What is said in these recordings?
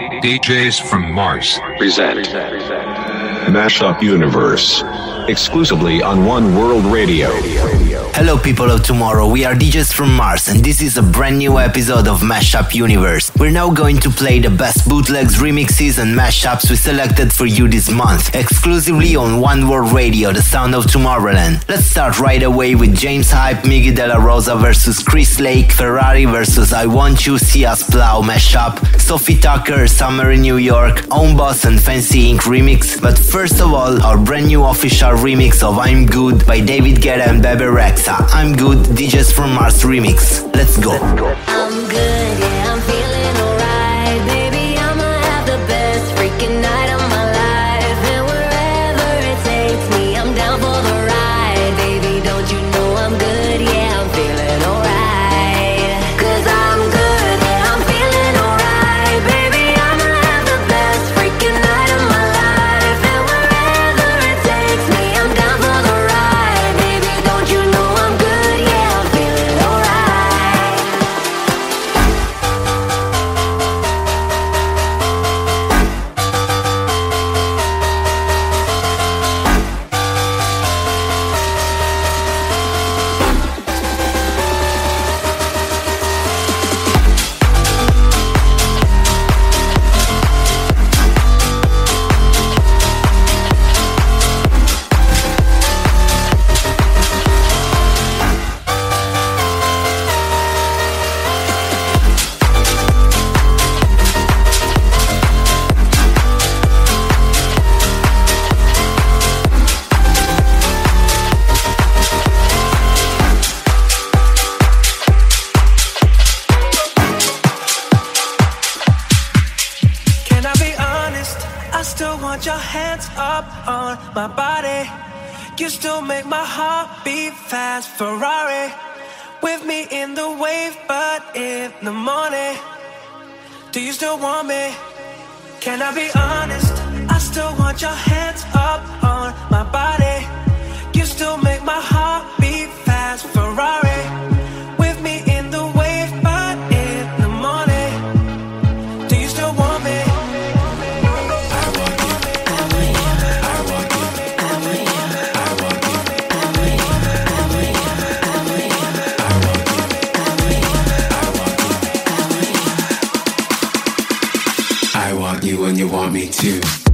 DJs from Mars. Present. Mashup Universe. Exclusively on One World Radio. Hello, people of tomorrow. We are DJs from Mars, and this is a brand new episode of Mashup Universe. We're now going to play the best bootlegs, remixes, and mashups we selected for you this month, exclusively on One World Radio, the sound of Tomorrowland. Let's start right away with James Hype, Miggy Dela Rosa versus Chris Lake, Ferrari versus I Want You, See Us Plow mashup, Sofi Tukker, Summer in New York, Öwnboss, and Fancy Inc. remix. But first of all, our brand new official remix of I'm Good by David Guetta and Bebe I'm Good, DJs from Mars remix. Let's go. I'm good, hands up on my body. You still make my heart beat fast. Ferrari with me in the wave, but in the morning, do you still want me? Can I be honest? I still want your hands up on my body. You still make my heart beat fast. Ferrari. want me to.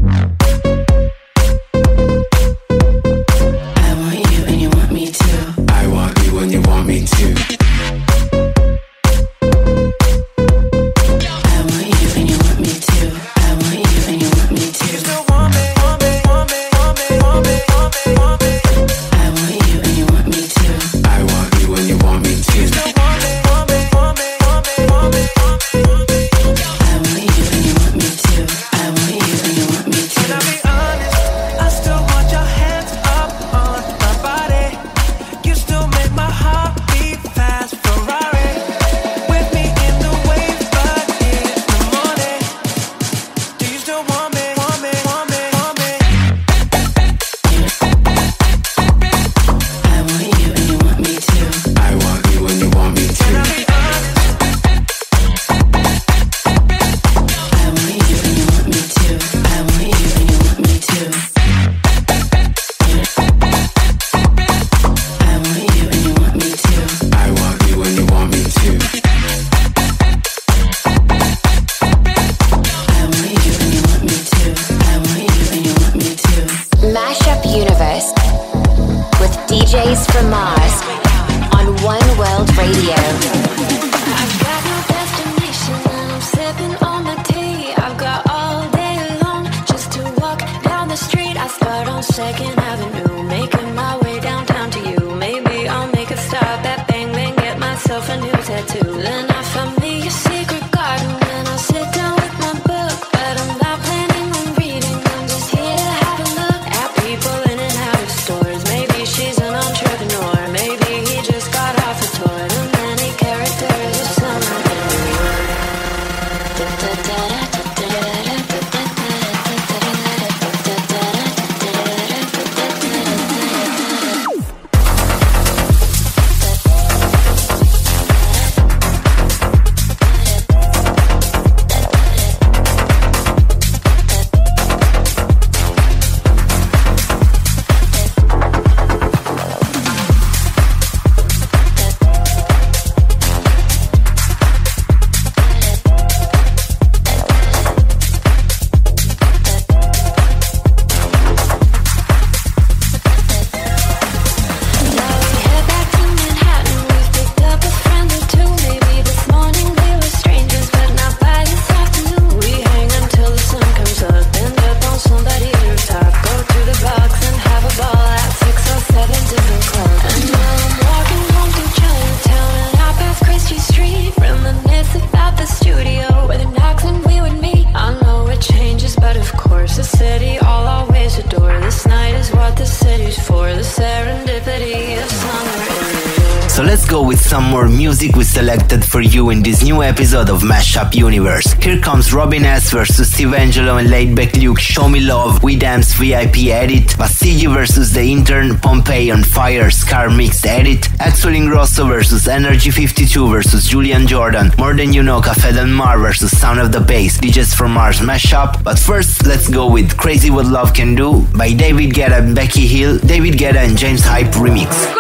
Music we selected for you in this new episode of Mashup Universe. Here comes Robin S versus Steve Angello and Laidback Luke. Show Me Love, We Dance VIP edit, Bastille versus The Intern, Pompeii on Fire. Scar Mixed edit, Axwell Ingrosso versus Energy 52 versus Julian Jordan, More Than You Know Cafe Del Mar versus Sound of the Bass, DJs from Mars Mashup. But first, let's go with Crazy What Love Can Do by David Guetta and Becky Hill, David Guetta and James Hype remix.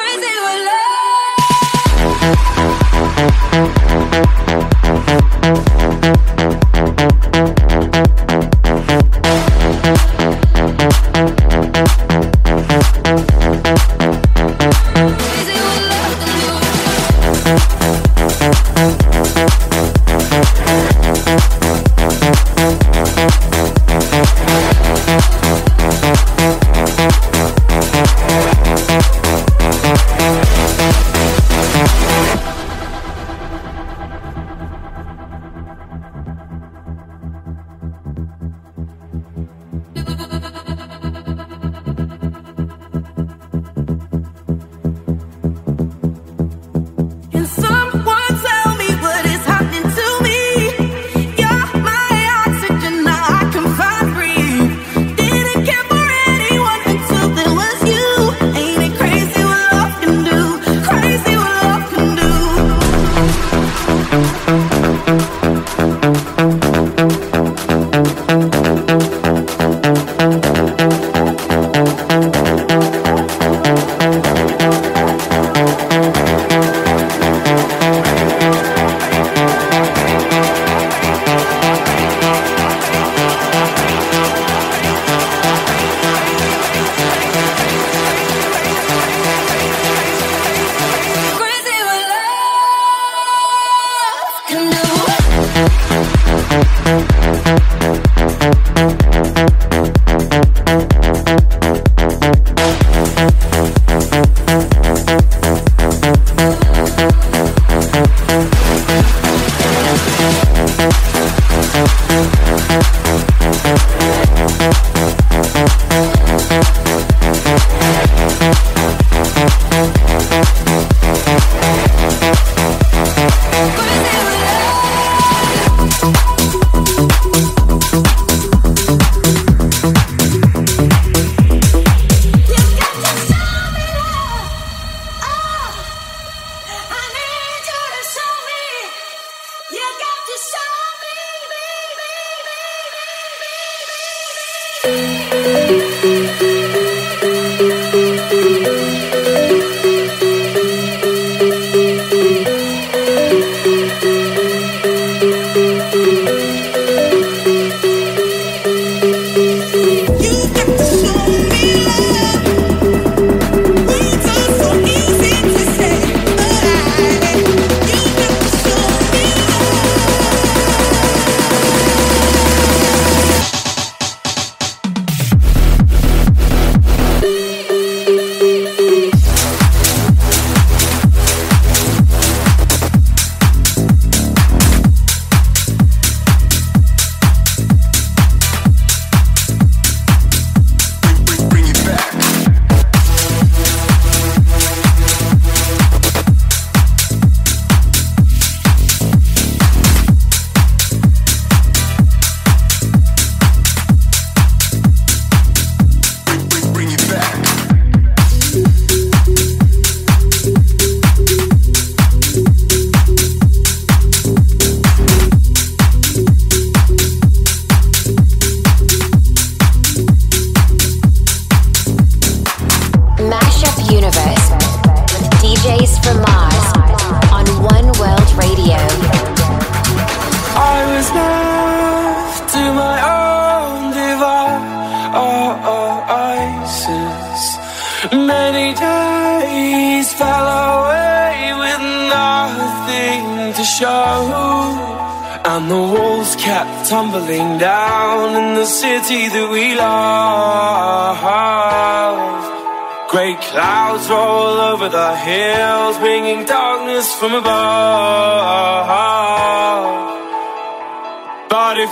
From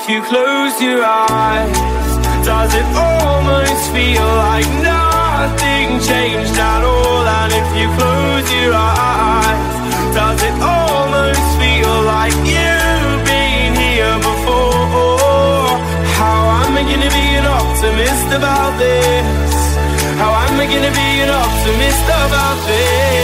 if you close your eyes, Does it almost feel like nothing changed at all? And if you close your eyes, does it almost feel like you've been here before? How am I gonna be an optimist about this? How am I gonna be an optimist about this?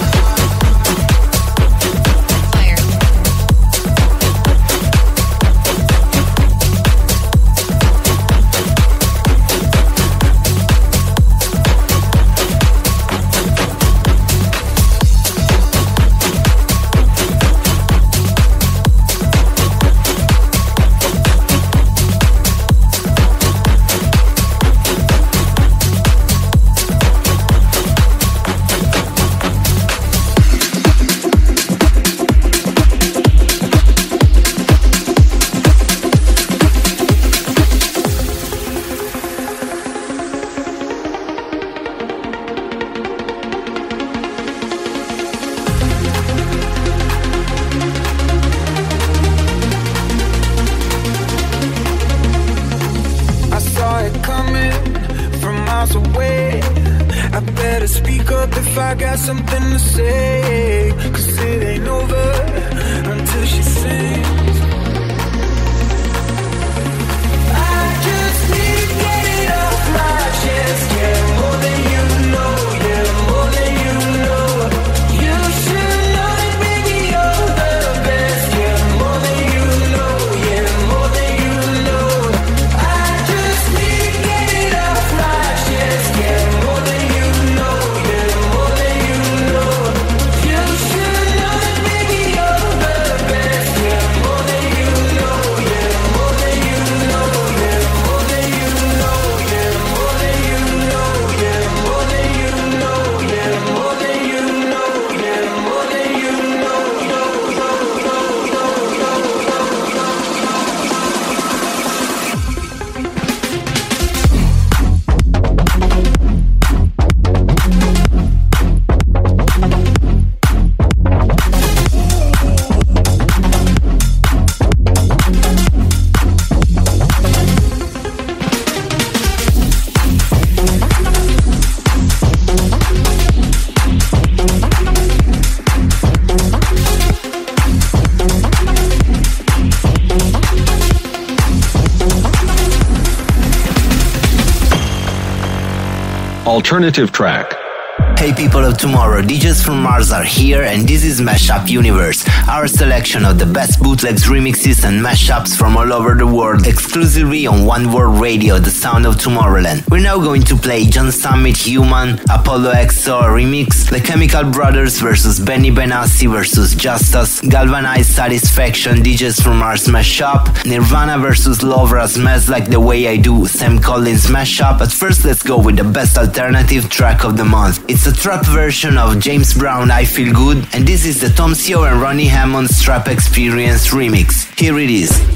alternative track. Hey people of tomorrow, DJs from Mars are here and this is Mashup Universe, our selection of the best bootlegs, remixes and mashups from all over the world, exclusively on One World Radio, the sound of Tomorrowland. We're now going to play John Summit Human, Apollo XO remix, The Chemical Brothers versus Benny Benassi versus Justus, Galvanized Satisfaction, DJs from Mars mashup, Nirvana versus Lovra Smells Like the Way I Do, Sam Collins mashup. But first let's go with the best alternative track of the month. It's a trap version of James Brown I Feel Good, and this is the Tom Sio and Ronnie Hammond's Trap Experience remix. Here it is.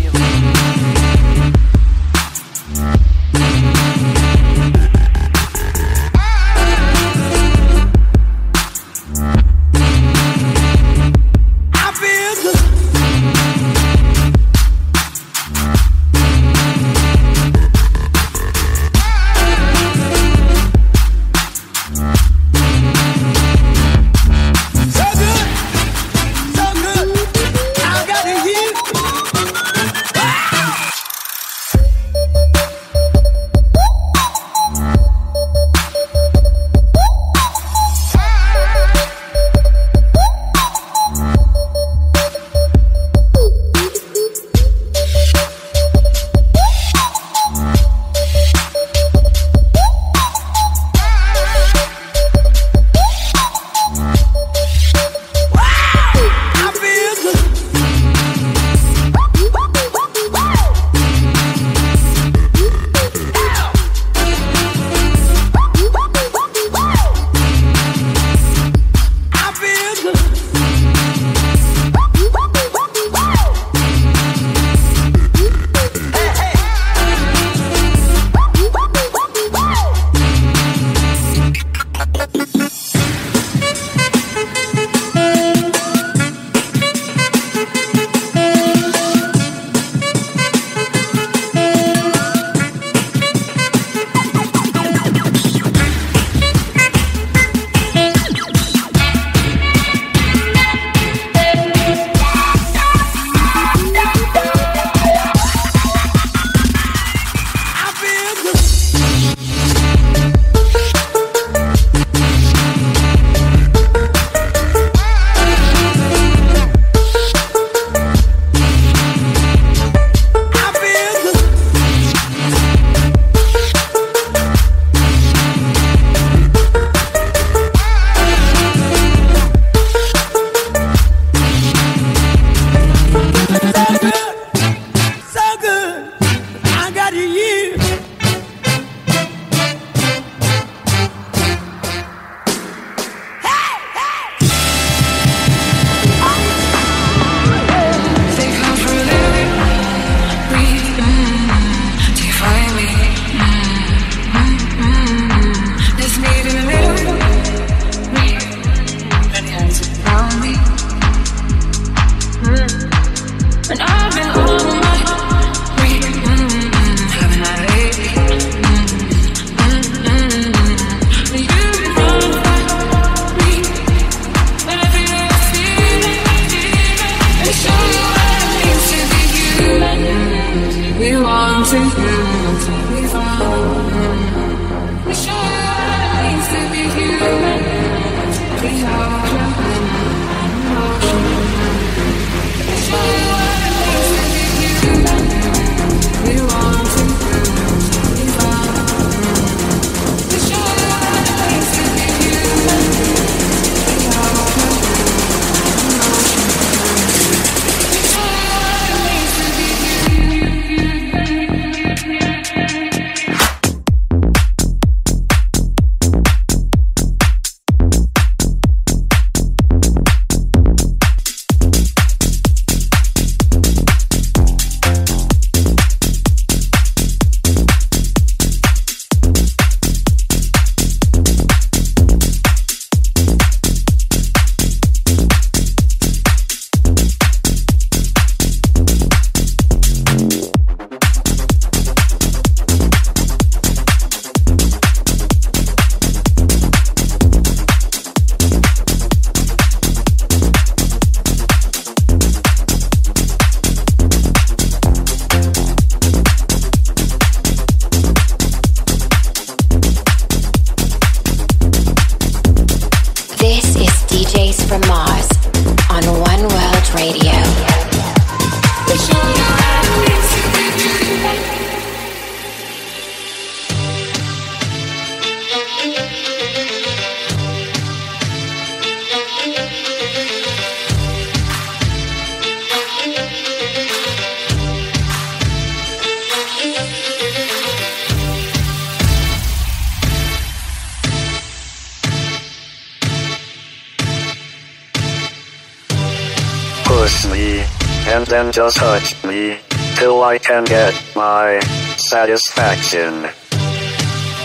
Just touch me till I can get my satisfaction.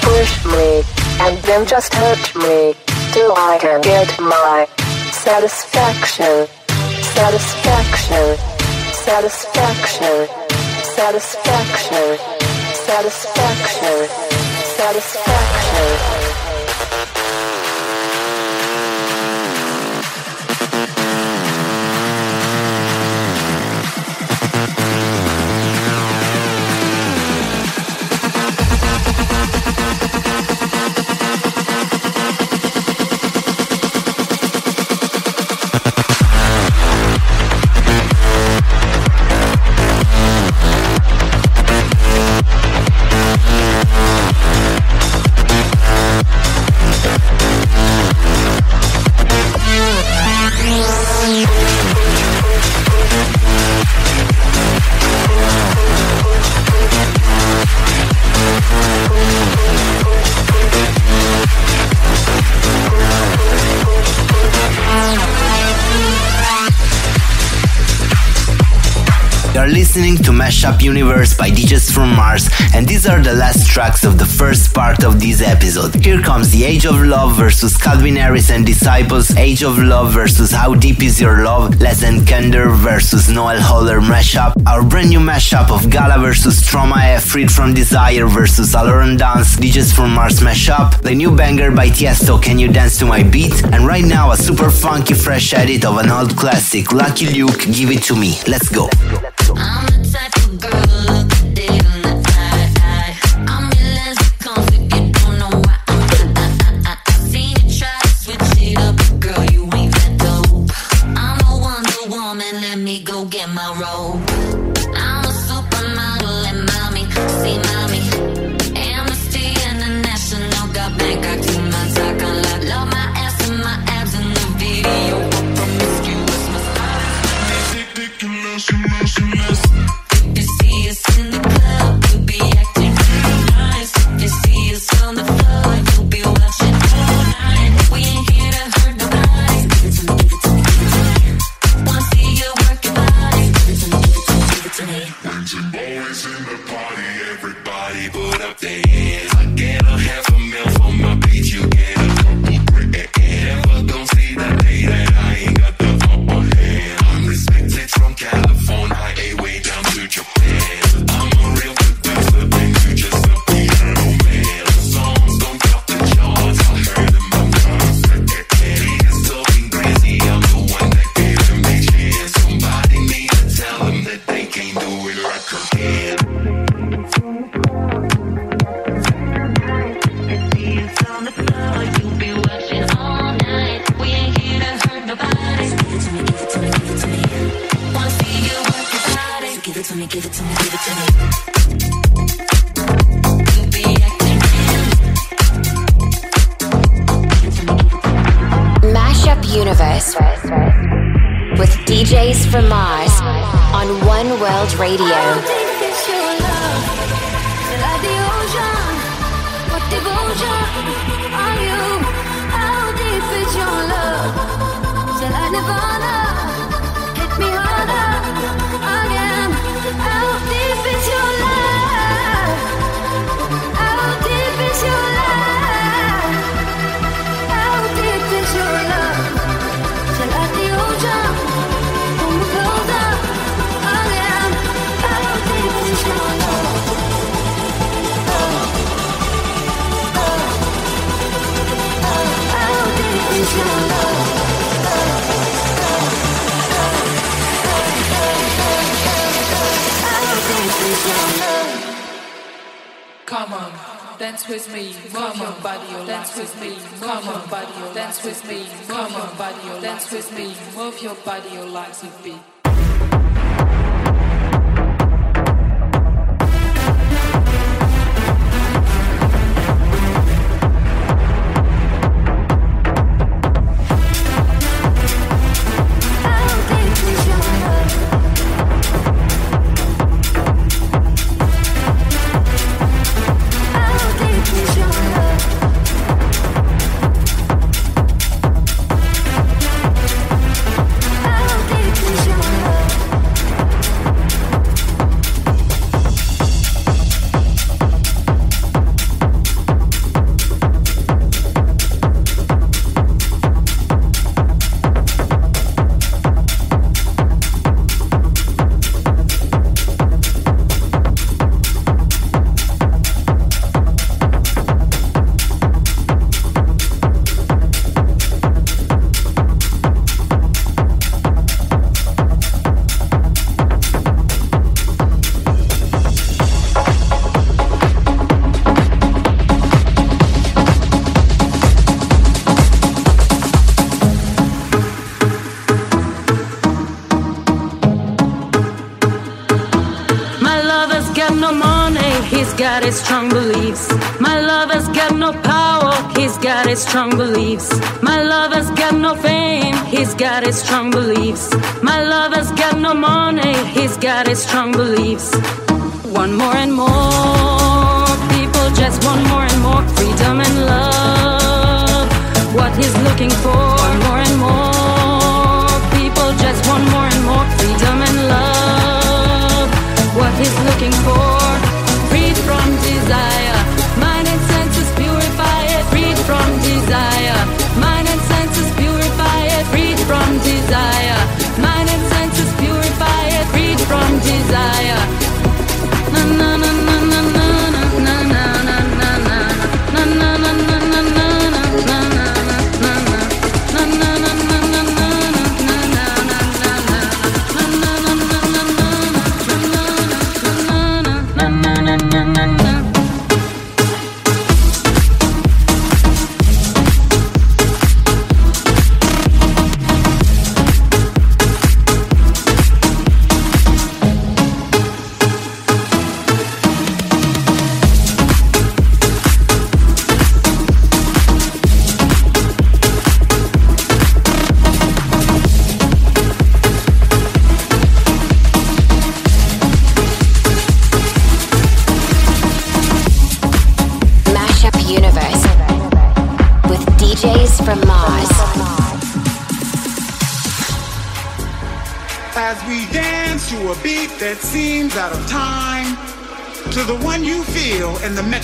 Push me and then just touch me till I can get my satisfaction. Satisfaction. Satisfaction. Satisfaction. Satisfaction. Satisfaction. listening Mashup Universe by DJs from Mars, and these are the last tracks of the first part of this episode. Here comes The Age of Love versus Calvin Harris and Disciples, Age of Love versus How Deep Is Your Love, Les Kender versus Noel Holler mashup, our brand new mashup of Gala versus Stromae, Freed from Desire versus Alors on Danse, DJs from Mars mashup, the new banger by Tiesto, Can You Dance to My Beat, and right now a super funky fresh edit of an old classic, Lucky Luke, Give It To Me. Let's go. Let's go. Come on, dance with me. Move your body, dance with me. Come on, body, dance with me. Come on, body, dance with me. Move your body, oh, like a beat. His strong beliefs. My lover's got no fame, he's got his strong beliefs. My lover's got no money, he's got his strong beliefs. One more and more, people just want more and more freedom and love. What he's looking for,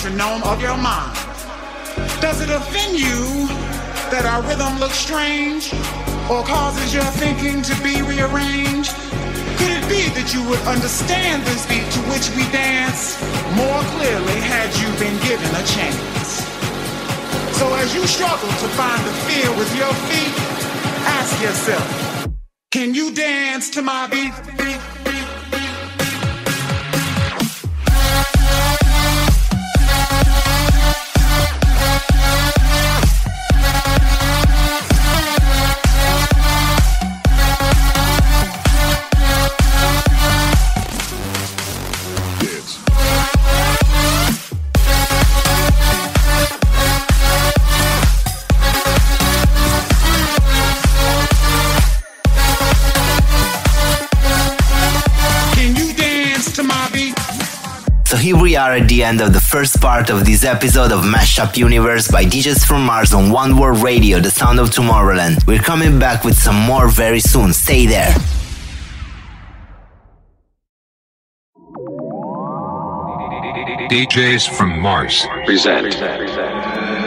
metronome of your mind. Does it offend you that our rhythm looks strange or causes your thinking to be rearranged? Could it be that you would understand this beat to which we dance more clearly had you been given a chance? So as you struggle to find the feel with your feet, ask yourself, can you dance to my beat? beat, at the end of the first part of this episode of Mashup Universe by DJs from Mars on One World Radio, the sound of Tomorrowland. We're coming back with some more very soon. Stay there. DJs from Mars present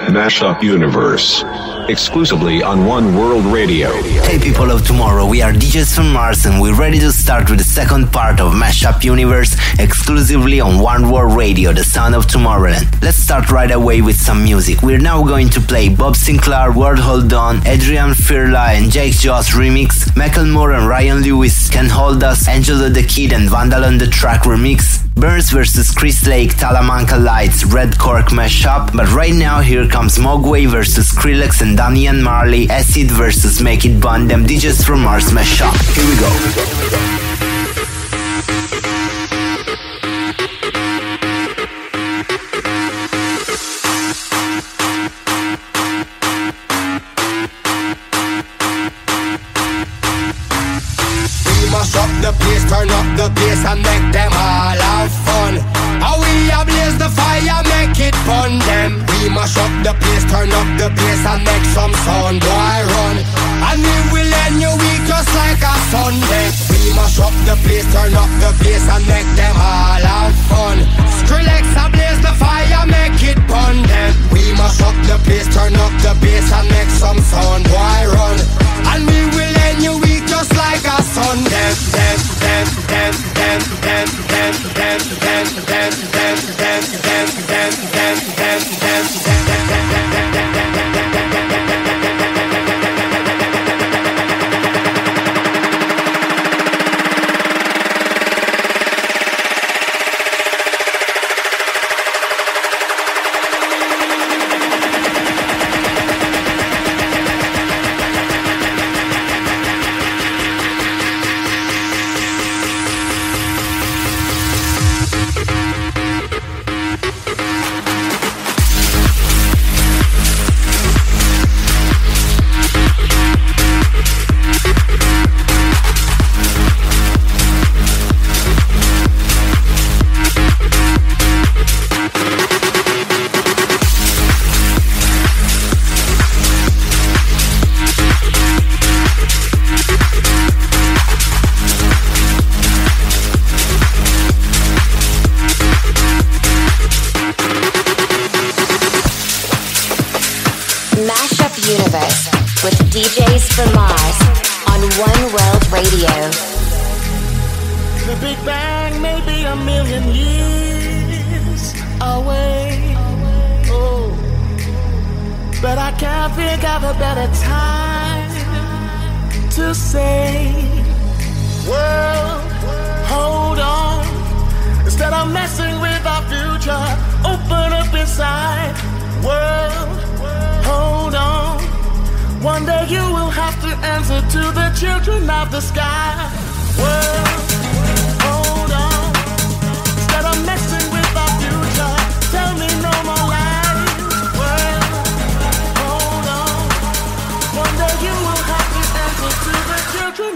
Mashup Universe. Exclusively on One World Radio. Hey people of tomorrow, we are DJs from Mars and we're ready to start with the second part of Mashup Universe exclusively on One World Radio, the sound of Tomorrowland. Let's start right away with some music. We're now going to play Bob Sinclar, World Hold On, Adrian Firla and Jake Joss remix, Macklemore and Ryan Lewis, Can Hold Us, Angelo the Kid and Vandal on the Track remix, Burns vs Chris Lake, Talamanca Lights, Red Cork mashup. But right now, here comes Mogwai vs Skrillex and Damian Marley, Acid vs Make It Bun, them DJs from Mars mashup. Here we go. Mash up the place, turn up the bass and make them all have fun. How we a blaze the fire, make it fun them. We mash up the place, turn up the bass and make some sound, boy run. And we will end your week just like a Sunday. We mash up the place, turn up the bass and make them all have fun. Skrillex a blaze the fire, make it fun them. We mash up the place, turn up the bass and make some sound, boy run. And we will end your week just like a Sunday. Dem, dem, dem, dem, dem, dem, dem, dem, dem, dem, dem, think of a better time to say, World, hold on. Instead of messing with our future, open up inside. World, hold on. One day you will have to answer to the children of the sky. World,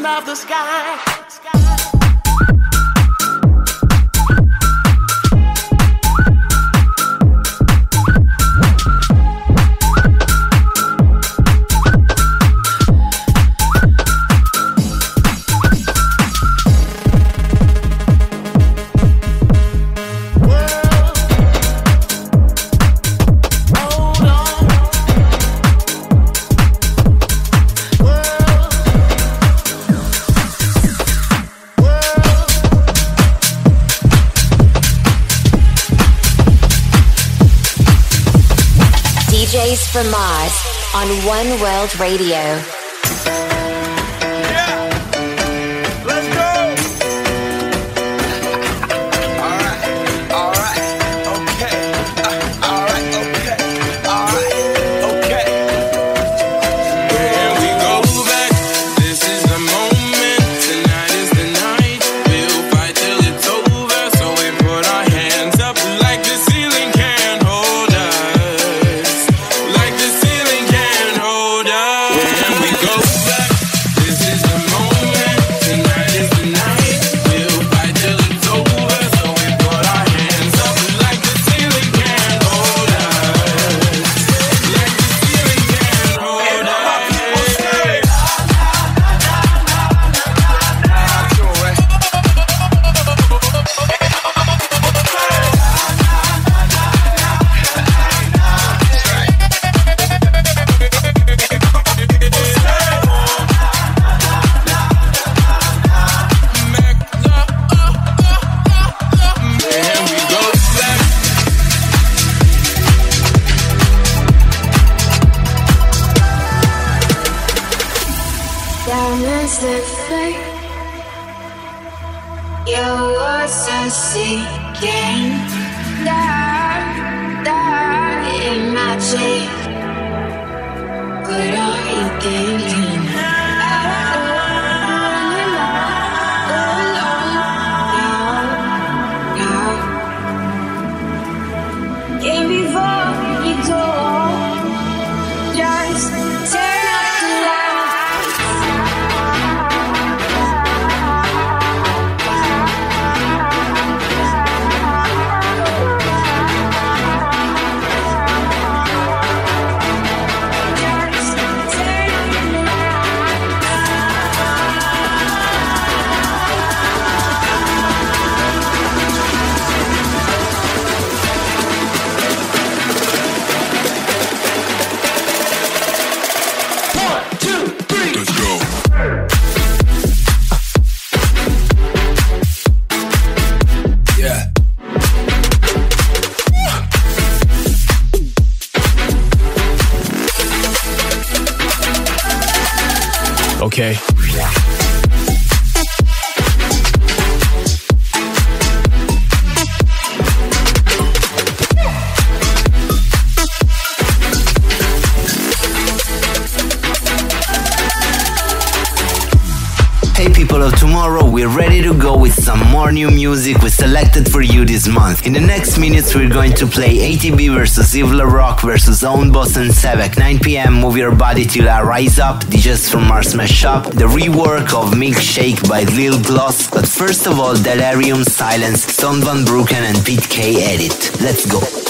of the sky. From Mars on One World Radio. Okay. We're ready to go with some more new music we selected for you this month. In the next minutes, we're going to play ATB versus Evil Rock versus Öwnboss and Sevek. 9 pm, Move Your Body Till I Rise Up, DJs from Mars Mesh Up, the rework of Milkshake by Lil Gloss. But first of all, Delerium Silence, Stone Van Brooken and Pete K edit. Let's go.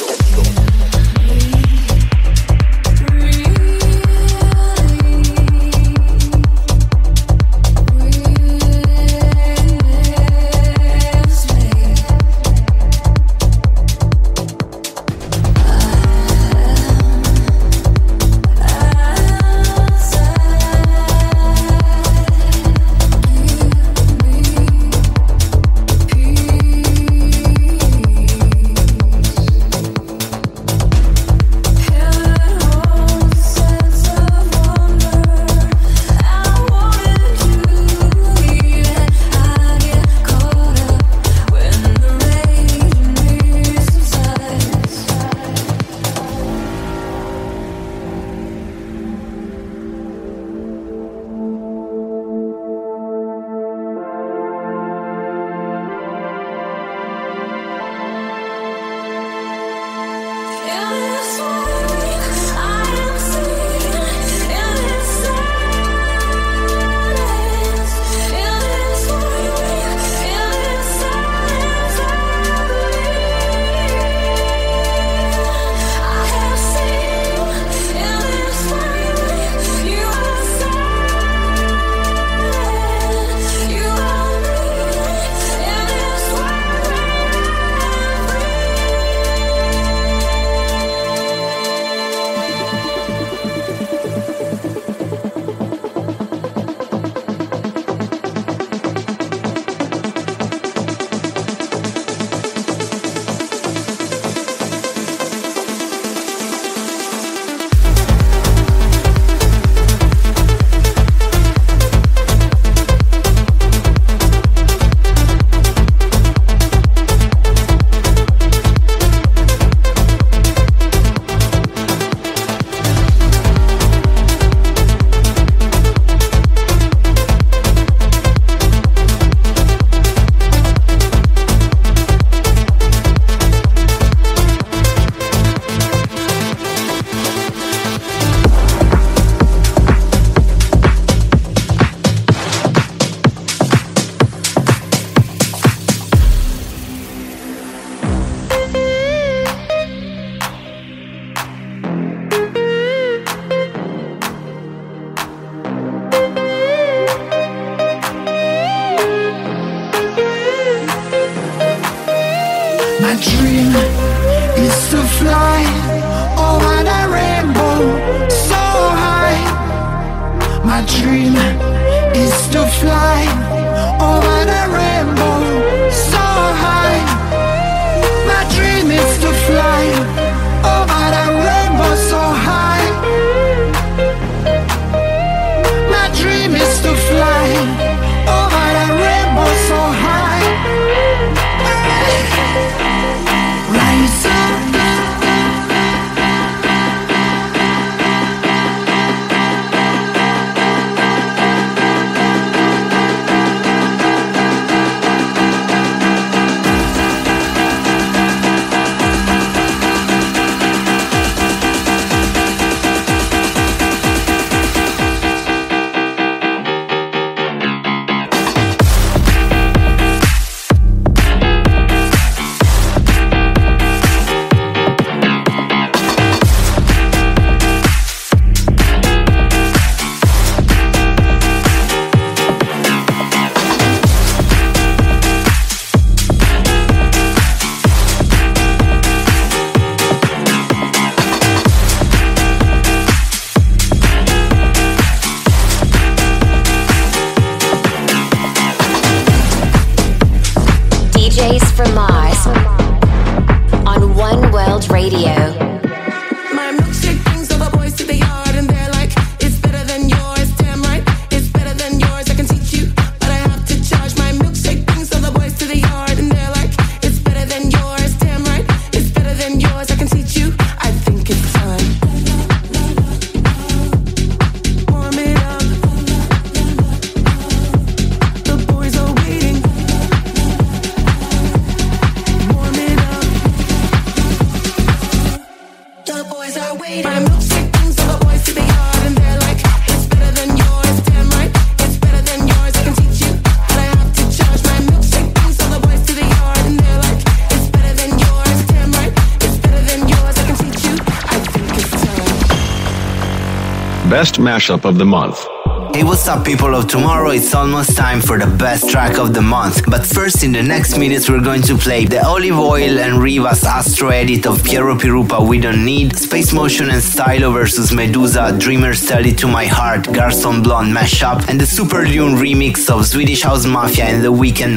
Best Mashup of the Month. Hey, what's up, people of tomorrow? It's almost time for the best track of the month. But first, in the next minutes, we're going to play the Olive Oil and Rivas Astro edit of Piero Pirupa We Don't Need, Space Motion and Stylo versus Meduza, Dreamers Tell It to My Heart, Garson Blonde mashup, and the Super Lune remix of Swedish House Mafia and The Weeknd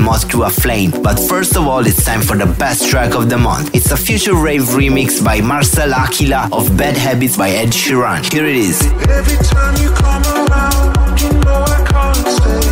a Flame. But first of all, it's time for the best track of the month. It's a future rave remix by Marcel Aquila of Bad Habits by Ed Sheeran. Here it is. Every time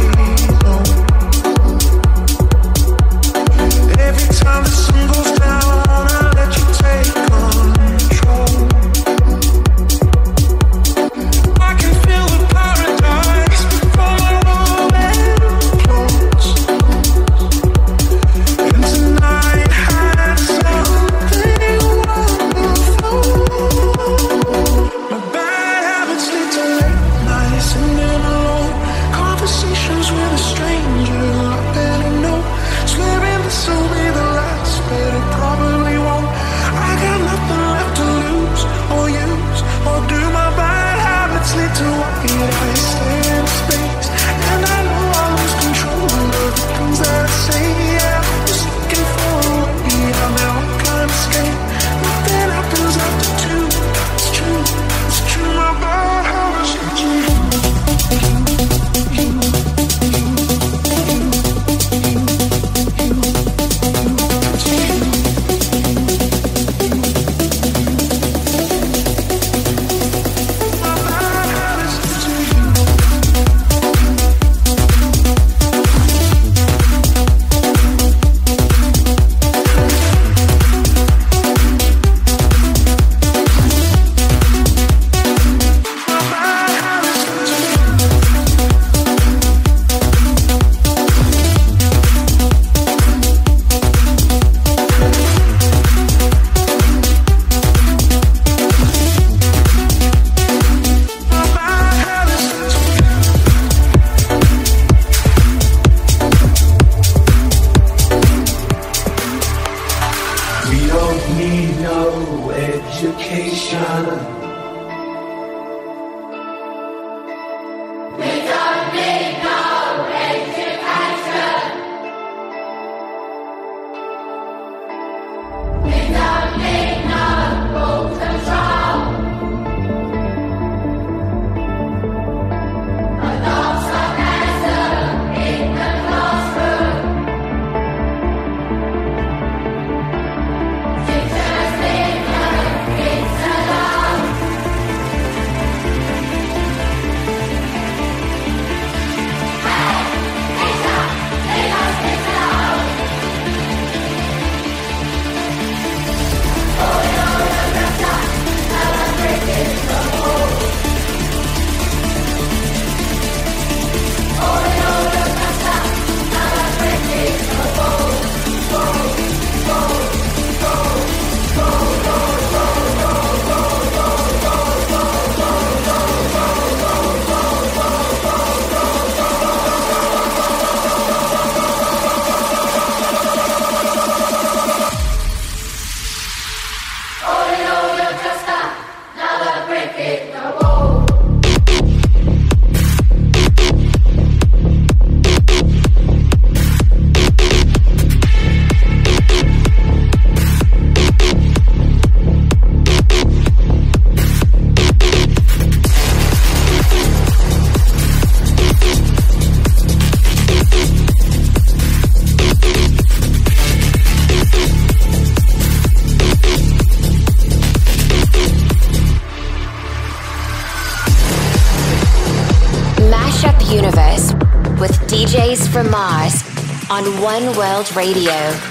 One World Radio.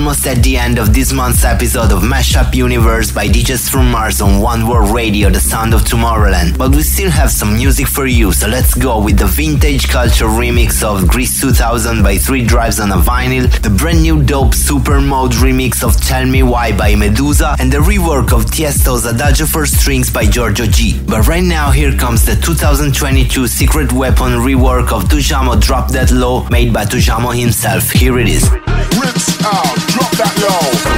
Almost at the end of this month's episode of Mashup Universe by DJs from Mars on One World Radio, the sound of Tomorrowland. But we still have some music for you, so let's go with the Vintage Culture remix of Greece 2000 by 3 Drives on a Vinyl, the brand new dope Supermode remix of Tell Me Why by Meduza, and the rework of Tiesto's Adagio for Strings by Giorgio G. But right now, here comes the 2022 Secret Weapon rework of Tujamo Drop That Low made by Tujamo himself. Here it is. Rinse out, drop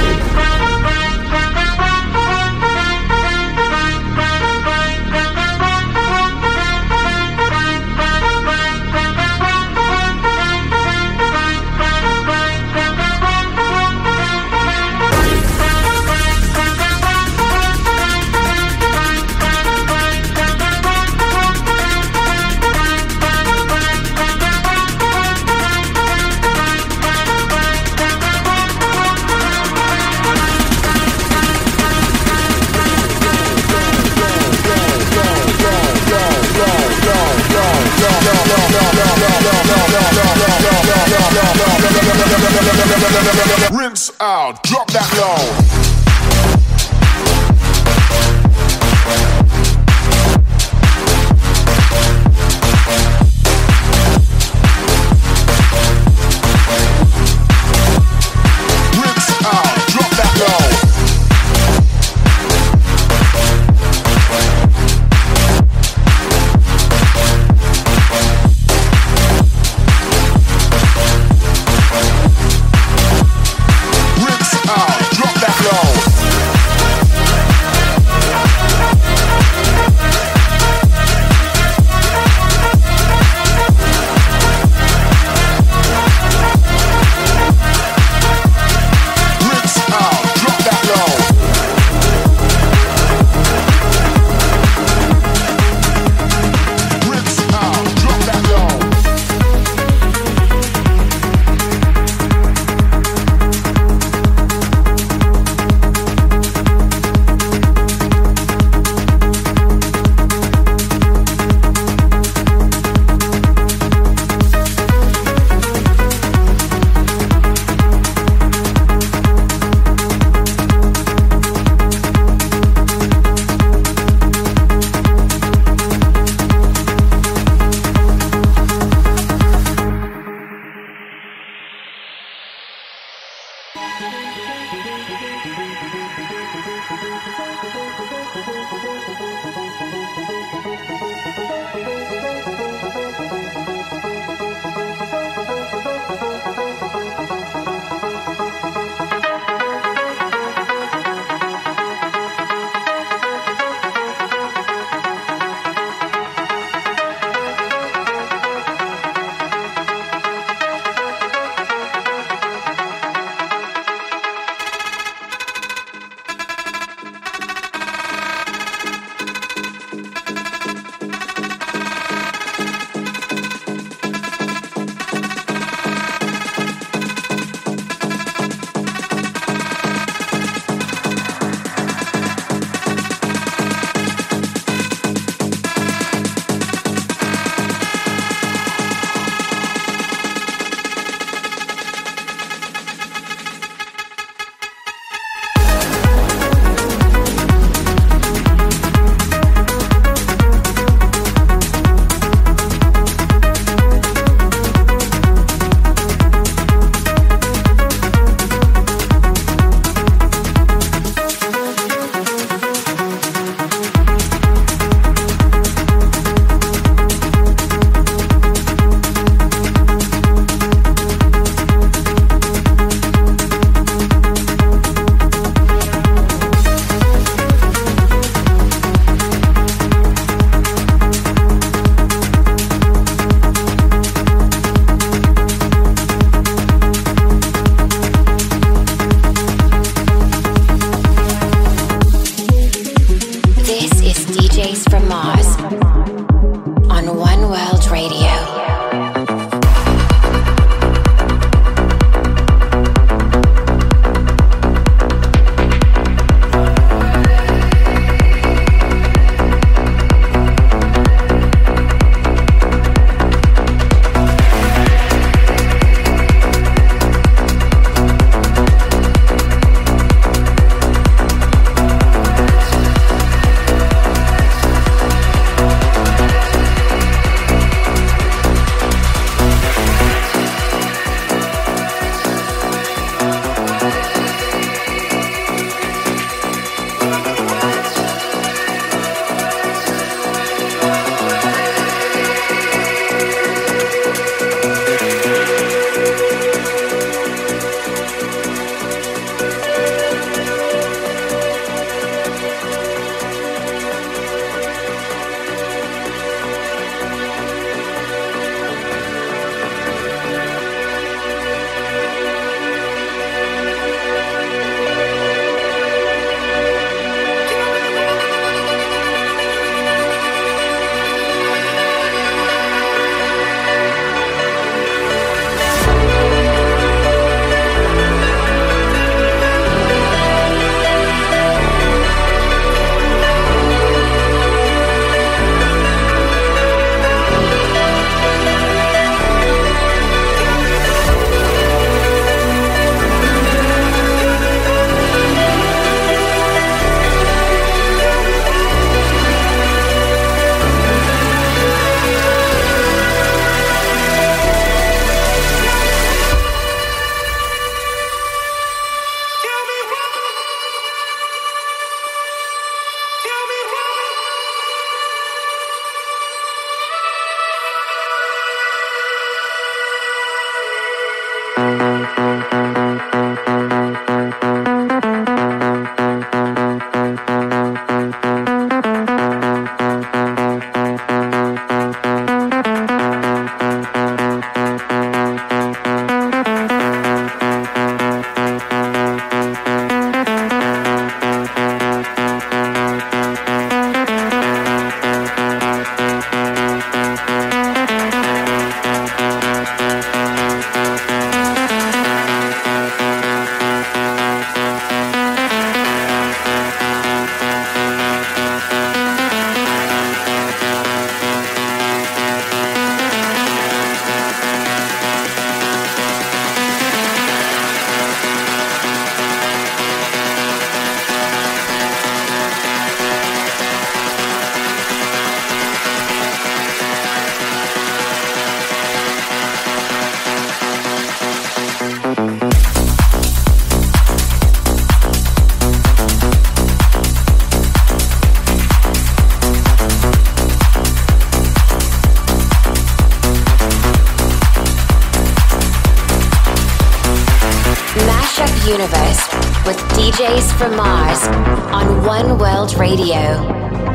Universe with DJs from Mars on One World Radio.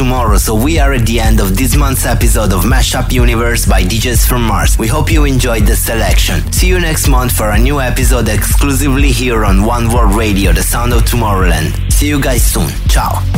Tomorrow, so we are at the end of this month's episode of Mashup Universe by DJs from Mars. We hope you enjoyed the selection. See you next month for a new episode exclusively here on One World Radio, the sound of Tomorrowland. See you guys soon. Ciao.